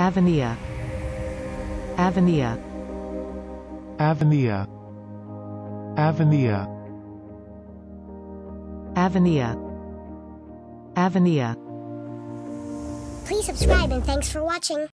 Avenia. Avenia. Avenia. Avenia. Avenia. Avenia. Please subscribe and thanks for watching.